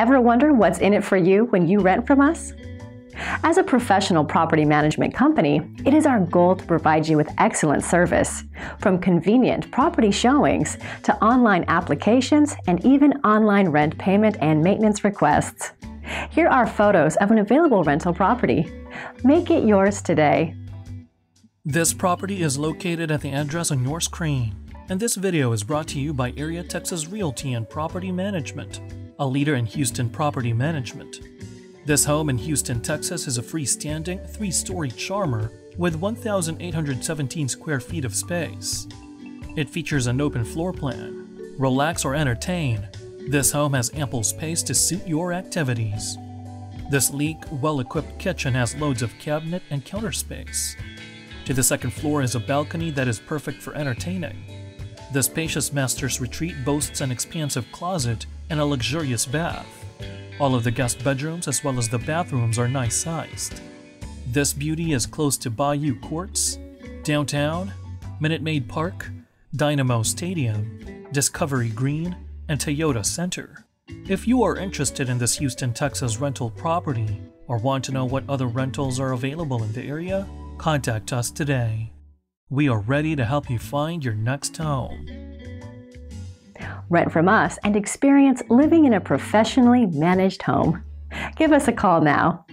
Ever wonder what's in it for you when you rent from us? As a professional property management company, it is our goal to provide you with excellent service, from convenient property showings to online applications and even online rent payment and maintenance requests. Here are photos of an available rental property. Make it yours today. This property is located at the address on your screen, and this video is brought to you by Area Texas Realty and Property Management, a leader in Houston property management. This home in Houston, Texas is a freestanding, three story charmer with 1,817 square feet of space. It features an open floor plan. Relax or entertain, this home has ample space to suit your activities. This sleek, well equipped kitchen has loads of cabinet and counter space. To the second floor is a balcony that is perfect for entertaining. The spacious master's retreat boasts an expansive closet and a luxurious bath. All of the guest bedrooms as well as the bathrooms are nice sized. This beauty is close to Bayou Courts, downtown, Minute Maid Park, Dynamo Stadium, Discovery Green, and Toyota Center. If you are interested in this Houston, Texas rental property or want to know what other rentals are available in the area, contact us today. We are ready to help you find your next home. Rent from us and experience living in a professionally managed home. Give us a call now